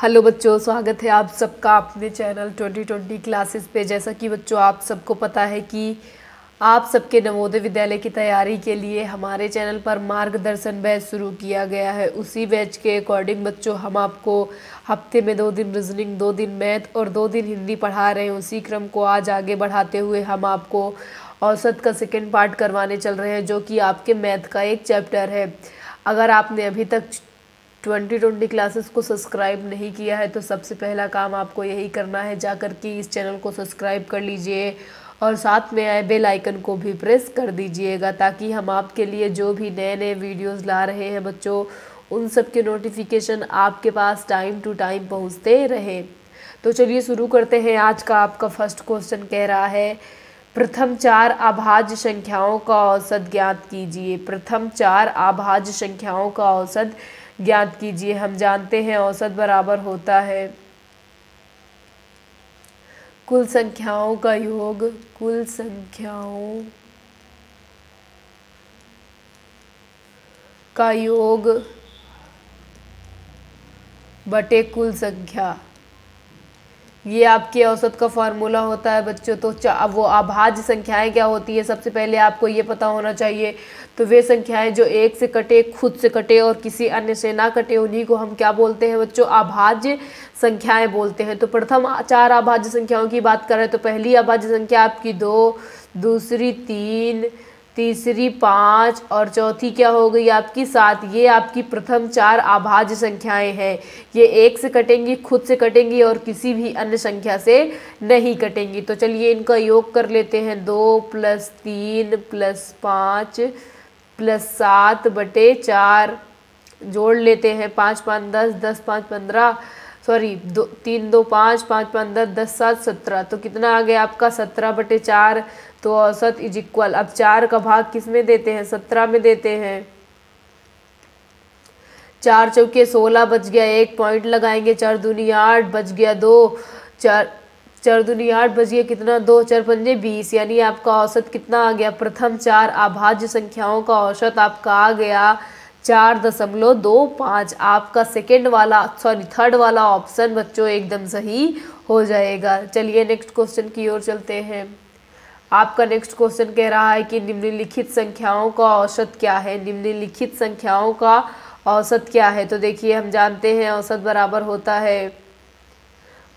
Hello बच्चों, स्वागत है आप सबका अपने चैनल 2020 क्लासेस पे। जैसा कि बच्चों, आप सबको पता है कि आप सबके नवोदय विद्यालय की तैयारी के लिए हमारे चैनल पर मार्गदर्शन बैच शुरू किया गया है। उसी बैच के अकॉर्डिंग बच्चों, हम आपको हफ़्ते में दो दिन रीजनिंग, दो दिन मैथ और दो दिन हिंदी पढ़ा रहे हैं। उसी क्रम को आज आगे बढ़ाते हुए हम आपको औसत का सेकेंड पार्ट करवाने चल रहे हैं, जो कि आपके मैथ का एक चैप्टर है। अगर आपने अभी तक ट्वेंटी ट्वेंटी क्लासेस को सब्सक्राइब नहीं किया है तो सबसे पहला काम आपको यही करना है जा कर के इस चैनल को सब्सक्राइब कर लीजिए और साथ में आए बेल आइकन को भी प्रेस कर दीजिएगा, ताकि हम आपके लिए जो भी नए नए वीडियोस ला रहे हैं बच्चों, उन सब के नोटिफिकेशन आपके पास टाइम टू टाइम पहुँचते रहे। तो चलिए शुरू करते हैं। आज का आपका फ़र्स्ट क्वेश्चन कह रहा है, प्रथम चार अभाज्य संख्याओं का औसत ज्ञात कीजिए। प्रथम चार अभाज्य संख्याओं का औसत ज्ञात कीजिए, हम जानते हैं औसत बराबर होता है। कुल संख्याओं का योग, कुल संख्याओं का योग बटे कुल संख्या। ये आपके औसत का फार्मूला होता है बच्चों तो अब वो अभाज्य संख्याएँ क्या होती है? सबसे पहले आपको ये पता होना चाहिए तो वे संख्याएँ जो एक से कटे, खुद से कटे और किसी अन्य से ना कटे, उन्हीं को हम क्या बोलते हैं बच्चों? अभाज्य संख्याएँ बोलते हैं। तो प्रथम चार अभाज्य संख्याओं की बात करें तो पहली अभाज्य संख्या आपकी दो, दूसरी तीन तीसरी पाँच और चौथी क्या हो गई आपकी सात? ये आपकी प्रथम चार अभाज्य संख्याएँ हैं। ये एक से कटेंगी, खुद से कटेंगी और किसी भी अन्य संख्या से नहीं कटेंगी। तो चलिए इनका योग कर लेते हैं। दो प्लस तीन प्लस पाँच प्लस सात बटे चार, जोड़ लेते हैं। पाँच पाँच दस दस पाँच पंद्रह सॉरी, दो, तीन, दो, पाँच पाँच पाँच दस दस सात, सत्रह। तो कितना आ गया आपका? सत्रह बटे चार तो औसत इज़ इक्वल अब चार का भाग किसमें देते हैं? सत्रह में देते हैं। चार चौके सोलह बच गया, एक पॉइंट लगाएँगे। चार दुनिया आठ बच गया, दो, चार चार दुनी आठ बज गया, कितना? दो, चार पंजे बीस। यानी आपका औसत कितना आ गया? प्रथम चार अभाज्य संख्याओं का औसत आपका आ गया। चार दशमलव दो पाँच आपका सेकेंड वाला सॉरी थर्ड वाला ऑप्शन बच्चों एकदम सही हो जाएगा। चलिए नेक्स्ट क्वेश्चन की ओर चलते हैं। आपका नेक्स्ट क्वेश्चन कह रहा है कि निम्नलिखित संख्याओं का औसत क्या है? निम्नलिखित संख्याओं का औसत क्या है? तो देखिए, हम जानते हैं औसत बराबर होता है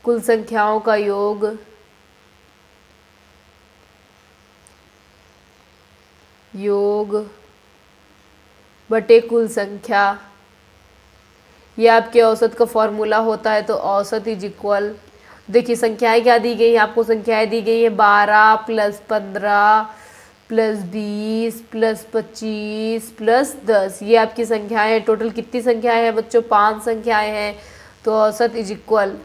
कुल संख्याओं का योग। योग बटे कुल संख्या। ये आपके औसत का फॉर्मूला होता है तो औसत इज़ इक्वल। देखिए, संख्याएँ क्या दी गई हैं? आपको संख्याएँ दी गई हैं बारह प्लस पंद्रह प्लस बीस प्लस पच्चीस प्लस दस। ये आपकी संख्याएँ हैं। टोटल कितनी संख्याएँ हैं बच्चों? पाँच संख्याएँ हैं। तो औसत इज़ इक्वल।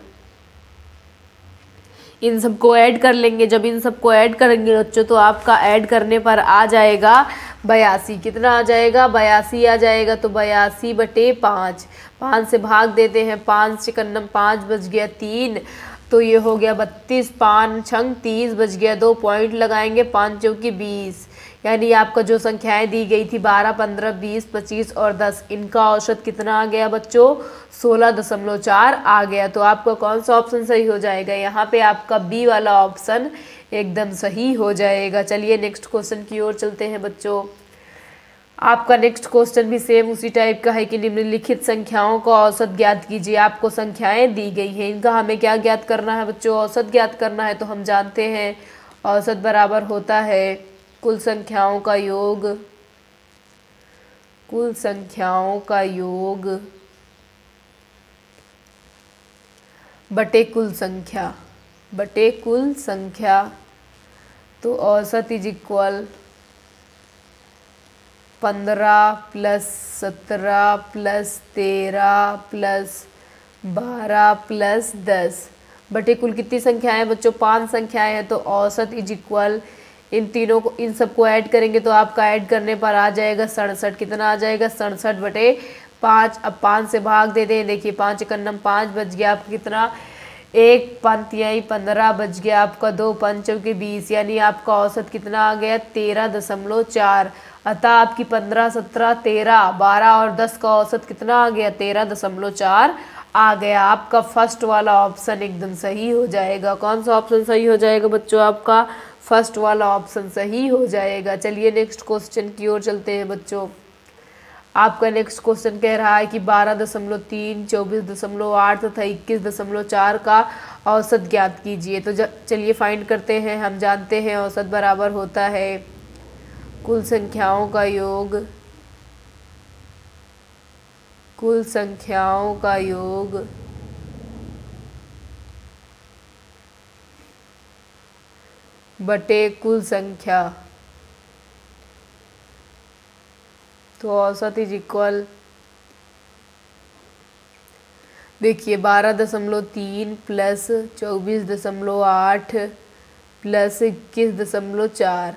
इन सबको ऐड कर लेंगे। जब इन सबको ऐड करेंगे बच्चों तो आपका ऐड करने पर आ जाएगा बयासी, कितना आ जाएगा? बयासी आ जाएगा तो बयासी बटे पाँच। पाँच से भाग देते हैं, पाँच चिकन्नम पाँच बज गया तीन। तो ये हो गया बत्तीस पाँच छंग तीस बज गया दो पॉइंट लगाएँगे पाँच चौकी बीस। यानी आपका जो संख्याएँ दी गई थी बारह, पंद्रह, बीस, पच्चीस और दस, इनका औसत कितना आ गया बच्चों? सोलह दशमलव चार आ गया। तो आपका कौन सा ऑप्शन सही हो जाएगा? यहाँ पे आपका बी वाला ऑप्शन एकदम सही हो जाएगा। चलिए नेक्स्ट क्वेश्चन की ओर चलते हैं बच्चों। आपका नेक्स्ट क्वेश्चन भी सेम उसी टाइप का है कि निम्नलिखित संख्याओं का औसत ज्ञात कीजिए। आपको संख्याएँ दी गई हैं। इनका हमें क्या ज्ञात करना है बच्चों? औसत ज्ञात करना है तो हम जानते हैं, औसत बराबर होता है कुल संख्याओं का योग। कुल संख्याओं का योग बटे कुल संख्या। बटे कुल संख्या तो औसत इज़ इक्वल पंद्रह प्लस सत्रह प्लस तेरह प्लस बारह प्लस दस। बटे कुल कितनी संख्याएँ बच्चों? पाँच संख्याएँ हैं तो औसत इज़ इक्वल इन तीनों को इन सबको ऐड करेंगे तो आपका ऐड करने पर आ जाएगा सड़सठ। कितना आ जाएगा? सड़सठ बटे पाँच। अब पाँच से भाग दे दें। देखिए, पाँच इकन्नम पाँच बच गया। आपका कितना? एक पंतियाई पंद्रह बज गया, आपका दो पंचों के बीस यानी आपका औसत कितना आ गया? तेरह दशमलव चार। अतः आपकी पंद्रह, सत्रह, तेरह, बारह और दस का औसत कितना आ गया? तेरह दशमलव चार आ गया। आपका फ़र्स्ट वाला ऑप्शन एकदम सही हो जाएगा। कौन सा ऑप्शन सही हो जाएगा बच्चों आपका? फ़र्स्ट वाला ऑप्शन सही हो जाएगा। चलिए नेक्स्ट क्वेश्चन की ओर चलते हैं बच्चों। आपका नेक्स्ट क्वेश्चन कह रहा है कि बारह दशमलव तीन, चौबीस दशमलव आठ तथा इक्कीस दशमलव चार का औसत ज्ञात कीजिए। तो चलिए फाइंड करते हैं, हम जानते हैं औसत बराबर होता है। कुल संख्याओं का योग, कुल संख्याओं का योग, बटे कुल संख्या। तो औसत इज़ इक्वल देखिए, बारह दशमलव तीन प्लस चौबीस दशमलव आठ प्लस इक्कीस दशमलव चार।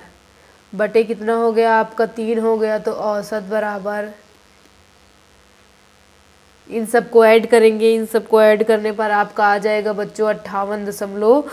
बटे कितना हो गया? आपका तीन हो गया तो औसत बराबर इन सबको ऐड करेंगे। इन सबको ऐड करने पर आपका आ जाएगा बच्चों अट्ठावन दशमलव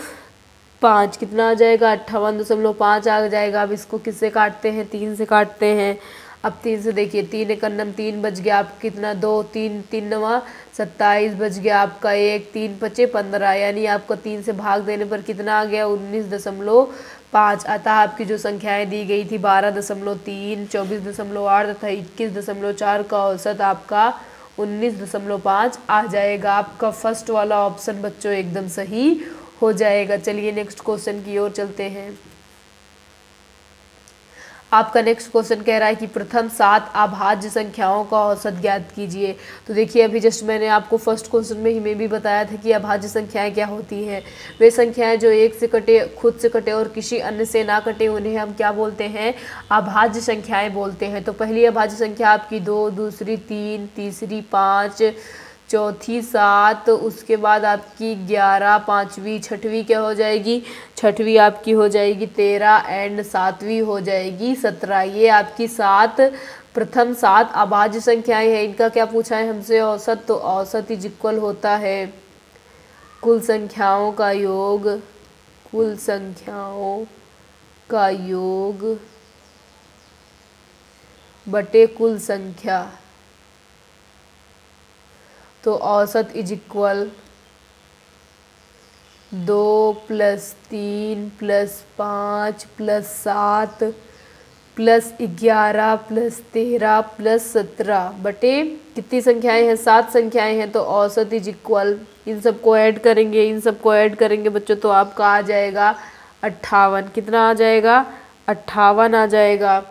पाँच। कितना आ जाएगा? अट्ठावन दशमलव पाँच आ जाएगा। अब इसको किससे काटते हैं? तीन से काटते हैं। अब तीन से देखिए, तीन एक तीन बज गया आप कितना? दो, तीन तीन नवा, सत्ताईस बज गया आपका एक, तीन पचे पंद्रह, यानी आपको तीन से भाग देने पर कितना आ गया? उन्नीस दशमलव पाँच। अतः आपकी जो संख्याएँ दी गई थी, बारह दशमलव तीन, चौबीस दशमलव आठ तथा इक्कीस दशमलव चार का औसत आपका उन्नीस दशमलव पाँच आ जाएगा। आपका फ़र्स्ट वाला ऑप्शन बच्चों एकदम सही हो जाएगा। चलिए नेक्स्ट क्वेश्चन की ओर चलते हैं। आपका नेक्स्ट क्वेश्चन कह रहा है कि प्रथम सात अभाज्य संख्याओं का औसत ज्ञात कीजिए। तो देखिए, अभी जस्ट मैंने आपको फ़र्स्ट क्वेश्चन में ही में भी बताया था कि अभाज्य संख्याएँ क्या होती हैं। वे संख्याएँ जो एक से कटे, खुद से कटे और किसी अन्य से ना कटे, उन्हें हम क्या बोलते हैं? अभाज्य संख्याएँ बोलते हैं। तो पहली अभाज्य संख्या आपकी दो, दूसरी तीन, तीसरी पाँच चौथी सात, उसके बाद आपकी ग्यारह, पाँचवीं, छठवीं क्या हो जाएगी? छठवीं आपकी हो जाएगी तेरह एंड सातवीं हो जाएगी सत्रह। ये आपकी सात, प्रथम सात अभाज्य संख्याएँ हैं। इनका क्या पूछा है हमसे? औसत तो औसत इज़ इक्वल होता है। कुल संख्याओं का योग, कुल संख्याओं का योग बटे कुल संख्या। तो औसत इज़ इक्वल दो प्लस तीन प्लस पाँच प्लस सात प्लस ग्यारह प्लस तेरह प्लस सत्रह। बटे, कितनी संख्याएँ हैं? सात संख्याएँ हैं तो औसत इज़ इक्वल इन सबको ऐड करेंगे, इन सबको ऐड करेंगे, बच्चों तो आपका आ जाएगा अट्ठावन। कितना आ जाएगा? अट्ठावन आ जाएगा।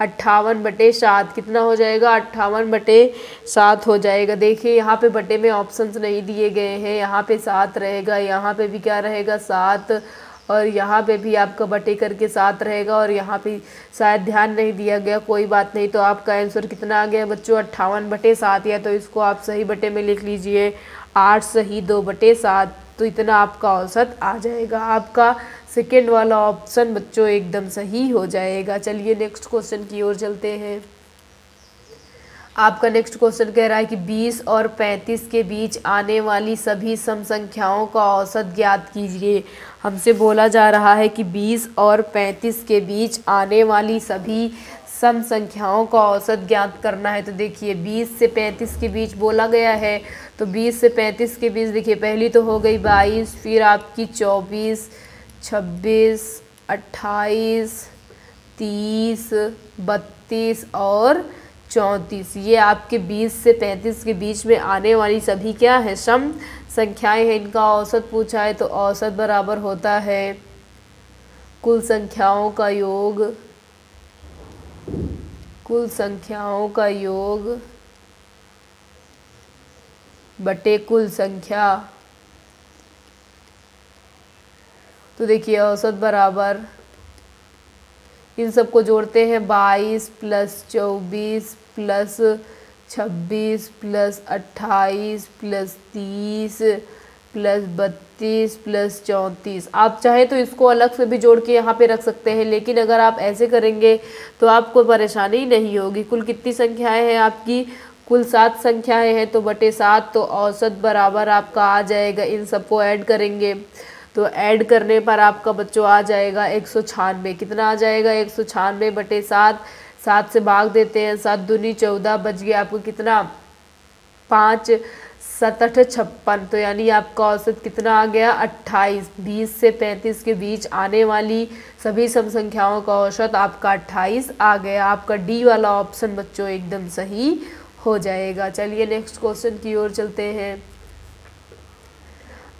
अट्ठावन बटे सात, कितना हो जाएगा? अट्ठावन बटे सात हो जाएगा। देखिए, यहाँ पे बटे में ऑप्शंस नहीं दिए गए हैं। यहाँ पे सात रहेगा, यहाँ पे भी क्या रहेगा? सात। और यहाँ पे भी आपका बटे करके सात रहेगा और यहाँ पे शायद ध्यान नहीं दिया गया, कोई बात नहीं। तो आपका आंसर कितना आ गया बच्चों? अट्ठावन बटे सात या तो इसको आप सही बटे में लिख लीजिए। आठ सही दो बटे सात। तो इतना आपका औसत आ जाएगा। आपका सेकेंड वाला ऑप्शन बच्चों एकदम सही हो जाएगा। चलिए नेक्स्ट क्वेश्चन की ओर चलते हैं। आपका नेक्स्ट क्वेश्चन कह रहा है कि 20 और 35 के बीच आने वाली सभी सम संख्याओं का औसत ज्ञात कीजिए। हमसे बोला जा रहा है कि 20 और 35 के बीच आने वाली सभी सम संख्याओं का औसत ज्ञात करना है। तो देखिए 20 से 35 के बीच बोला गया है। तो 20 से 35 के बीच देखिए, पहली तो हो गई 22 फिर आपकी 24 26 28 30 32 और चौंतीस। ये आपके 20 से 35 के बीच में आने वाली सभी क्या है? सम संख्याएँ हैं। इनका औसत पूछा है तो औसत बराबर होता है कुल संख्याओं का योग। कुल संख्याओं का योग बटे कुल संख्या तो देखिए, औसत बराबर, इन सबको जोड़ते हैं बाईस प्लस चौबीस प्लस छब्बीस प्लस अट्ठाईस प्लस तीस प्लस बत्तीस प्लस चौंतीस। आप चाहे तो इसको अलग से भी जोड़ के यहाँ पे रख सकते हैं, लेकिन अगर आप ऐसे करेंगे तो आपको परेशानी नहीं होगी। कुल कितनी संख्याएँ हैं आपकी? कुल सात संख्याएँ हैं तो बटे सात तो औसत बराबर आपका आ जाएगा। इन सबको ऐड करेंगे। तो ऐड करने पर आपका बच्चों आ जाएगा एक सौ छानवे। कितना आ जाएगा? एक सौ छानवे बटे सात। सात से भाग देते हैं। सात दूनी चौदह बच गया आपको कितना? पाँच सतठ छप्पन। तो यानी आपका औसत कितना आ गया? अट्ठाईस। बीस से पैंतीस के बीच आने वाली सभी सम संख्याओं का औसत आपका अट्ठाईस आ गया। आपका डी वाला ऑप्शन बच्चों एकदम सही हो जाएगा। चलिए नेक्स्ट क्वेश्चन की ओर चलते हैं।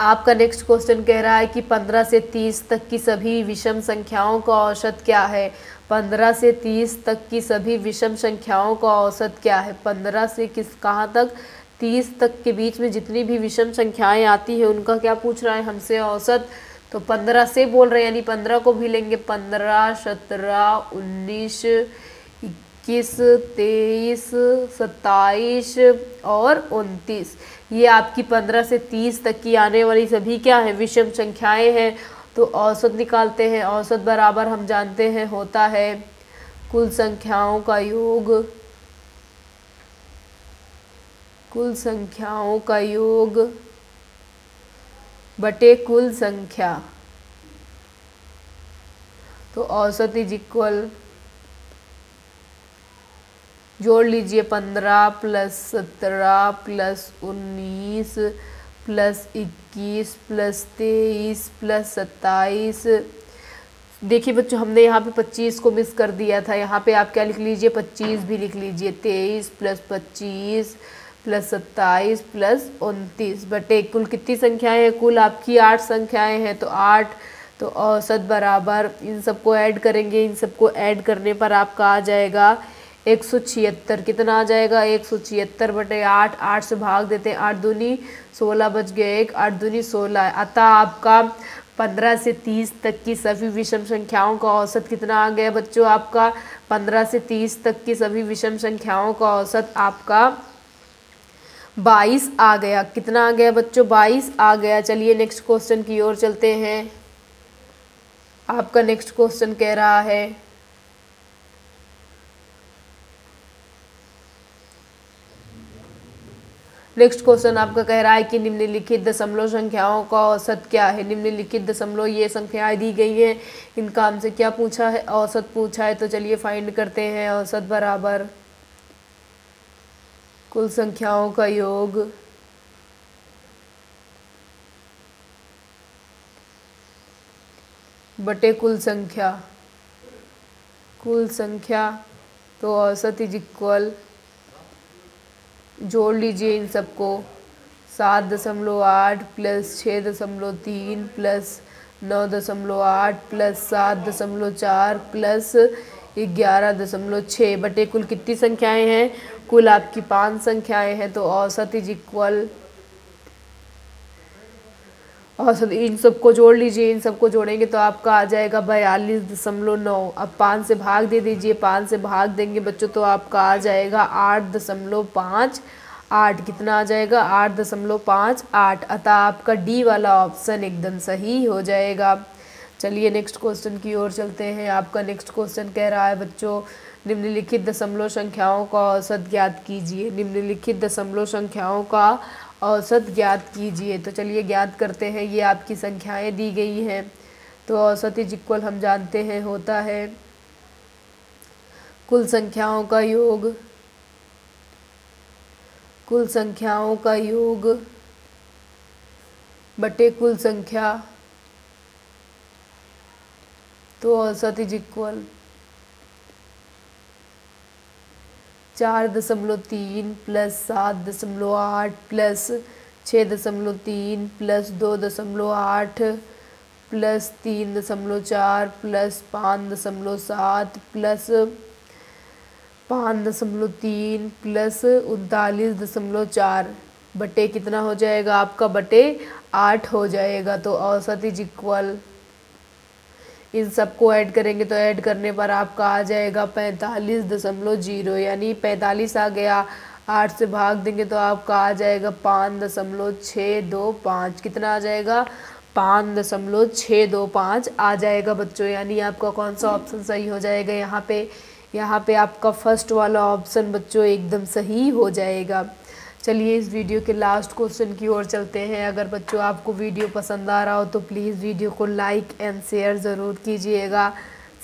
आपका नेक्स्ट क्वेश्चन कह रहा है कि 15 से 30 तक की सभी विषम संख्याओं का औसत क्या है? 15 से 30 तक की सभी विषम संख्याओं का औसत क्या है? 15 से किस, कहाँ तक? 30 तक के बीच में जितनी भी विषम संख्याएँ आती हैं, उनका क्या पूछ रहा है हमसे औसत? तो 15 से बोल रहे हैं, यानी 15 को भी लेंगे। 15 सत्रह, उन्नीस, इक्कीस, तेईस, सत्ताईस और उनतीस। ये आपकी पंद्रह से तीस तक की आने वाली सभी क्या है? विषम संख्याएँ हैं। तो औसत निकालते हैं। औसत बराबर हम जानते हैं होता है कुल संख्याओं का योग। कुल संख्याओं का योग बटे कुल संख्या। तो औसत इज़ इक्वल जोड़ लीजिए पंद्रह प्लस सत्रह प्लस उन्नीस प्लस इक्कीस प्लस तेईस प्लस सत्ताईस। देखिए बच्चों, हमने यहाँ पे पच्चीस को मिस कर दिया था। यहाँ पे आप क्या लिख लीजिए? पच्चीस भी लिख लीजिए। तेईस प्लस पच्चीस प्लस सत्ताईस प्लस उनतीस। बटे कुल कितनी संख्याएँ हैं? कुल आपकी आठ संख्याएँ हैं तो आठ तो औसत बराबर इन सबको ऐड करेंगे। इन सबको ऐड करने पर आपका आ जाएगा एक सौ छिहत्तर, कितना आ जाएगा? एक सौ छिहत्तर बटे आठ आठ से भाग देते हैं, आठ दूनी सोलह बच गए एक, आठ दूनी सोलह। अतः आपका पंद्रह से तीस तक की सभी विषम संख्याओं का औसत कितना आ गया बच्चों आपका? पंद्रह से तीस तक की सभी विषम संख्याओं का औसत आपका बाईस आ गया। कितना आ गया बच्चों? बाईस आ गया। चलिए नेक्स्ट क्वेश्चन की ओर चलते हैं। आपका नेक्स्ट क्वेश्चन कह रहा है नेक्स्ट क्वेश्चन आपका कह रहा है कि निम्नलिखित दशमलव संख्याओं का औसत क्या है? निम्नलिखित दशमलव ये संख्याएँ दी गई हैं। इनका हमसे क्या पूछा है? औसत पूछा है तो चलिए फाइंड करते हैं। औसत बराबर। कुल संख्याओं का योग। बटे कुल संख्या। कुल संख्या तो औसत इज़ इक्वल जोड़ लीजिए इन सबको। सात दशमलव आठ प्लस छः दशमलव तीन प्लस नौ दशमलव आठ प्लस सात दशमलव चार प्लस ग्यारह दशमलव छः बटे कुल कितनी संख्याएँ हैं? कुल आपकी पाँच संख्याएँ हैं तो औसत इज़ इक्वल औसत इन सबको जोड़ लीजिए, इन सबको जोड़ेंगे तो आपका आ जाएगा बयालीस दशमलव नौ। अब पाँच से भाग दे दीजिए पाँच से भाग देंगे बच्चों तो आपका आ जाएगा आठ दशमलव पाँच। आठ कितना आ जाएगा? आठ दशमलव पाँच। आठ। अतः आपका डी वाला ऑप्शन एकदम सही हो जाएगा। चलिए नेक्स्ट क्वेश्चन की ओर चलते हैं। आपका नेक्स्ट क्वेश्चन कह रहा है, बच्चों, निम्नलिखित दशमलव संख्याओं का औसत ज्ञात कीजिए। निम्नलिखित दशमलव संख्याओं का औसत ज्ञात कीजिए। तो चलिए ज्ञात करते हैं, ये आपकी संख्याएँ दी गई हैं। तो औसत इज़ इक्वल हम जानते हैं, होता है। कुल संख्याओं का योग। कुल संख्याओं का योग बटे कुल संख्या। तो औसत इज़ इक्वल चार दशमलव तीन प्लस सात दशमलव आठ प्लस छः दशमलव तीन प्लस दो दशमलव आठ प्लस तीन दशमलव चार प्लस पाँच दशमलव सात प्लस पाँच दशमलव तीन प्लस उनतालीस दशमलव चार। बटे कितना हो जाएगा? आपका बटे आठ हो जाएगा। तो औसत इज़ इक्वल इन सबको ऐड करेंगे तो ऐड करने पर आपका आ जाएगा पैंतालीस दशमलव ज़ीरो, यानी पैंतालीस आ गया, आठ से भाग देंगे तो आपका आ जाएगा पाँच दशमलव छः दो पाँच। कितना आ जाएगा? पाँच दशमलव छः दो पाँच आ जाएगा बच्चों, यानी आपका कौन सा ऑप्शन सही हो जाएगा? यहाँ पे यहाँ पे आपका फ़र्स्ट वाला ऑप्शन बच्चों एकदम सही हो जाएगा। चलिए इस वीडियो के लास्ट क्वेश्चन की ओर चलते हैं। अगर बच्चों आपको वीडियो पसंद आ रहा हो तो प्लीज़ वीडियो को लाइक एंड शेयर ज़रूर कीजिएगा।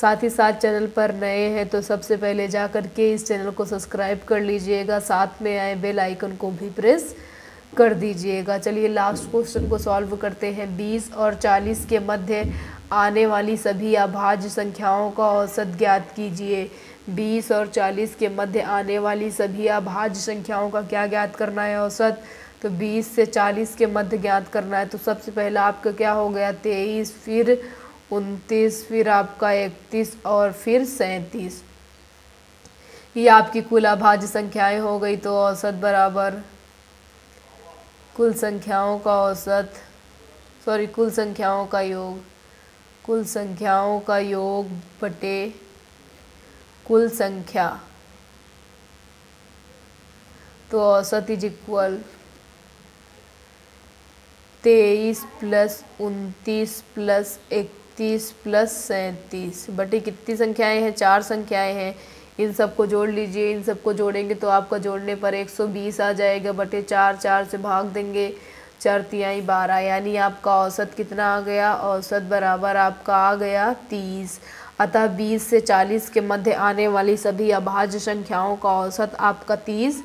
साथ ही साथ चैनल पर नए हैं तो सबसे पहले जा कर के इस चैनल को सब्सक्राइब कर लीजिएगा। साथ में आए बेल आइकन को भी प्रेस कर दीजिएगा। चलिए लास्ट क्वेश्चन को सॉल्व करते हैं। 20 और 40 के मध्य आने वाली सभी अभाज्य संख्याओं का औसत ज्ञात कीजिए। 20 और 40 के मध्य आने वाली सभी अभाज्य संख्याओं का क्या ज्ञात करना है औसत? तो 20 से 40 के मध्य ज्ञात करना है तो सबसे पहला आपका क्या हो गया? तेईस, फिर उनतीस, फिर आपका इकतीस और फिर सैंतीस। ये आपकी कुल अभाज्य संख्याएँ हो गई तो औसत बराबर कुल संख्याओं का औसत सॉरी कुल संख्याओं का योग, कुल संख्याओं का योग बटे कुल संख्या। तो औसत इज़ इक्वल तेईस प्लस उनतीस प्लस इकतीस प्लस सैंतीस। बटे कितनी संख्याएँ हैं? चार संख्याएँ हैं। इन सबको जोड़ लीजिए। इन सबको जोड़ेंगे तो आपका जोड़ने पर 120 आ जाएगा। बटे चार चार से भाग देंगे। चार तिहाई बारह, यानी आपका औसत कितना आ गया? औसत बराबर आपका आ गया तीस। अतः 20 से 40 के मध्य आने वाली सभी अभाज्य संख्याओं का औसत आपका 30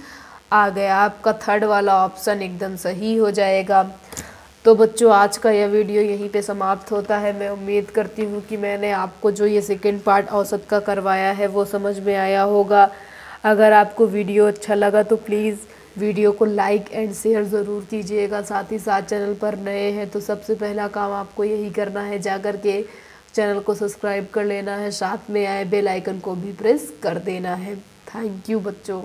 आ गया। आपका थर्ड वाला ऑप्शन एकदम सही हो जाएगा। तो बच्चों, आज का यह वीडियो यहीं पे समाप्त होता है। मैं उम्मीद करती हूँ कि मैंने आपको जो ये सेकेंड पार्ट औसत का करवाया है, वो समझ में आया होगा। अगर आपको वीडियो अच्छा लगा तो प्लीज़ वीडियो को लाइक एंड शेयर ज़रूर कीजिएगा। साथ ही साथ चैनल पर नए हैं तो सबसे पहला काम आपको यही करना है, जाकर के चैनल को सब्सक्राइब कर लेना है, साथ में आए बेल आइकन को भी प्रेस कर देना है। थैंक यू बच्चों।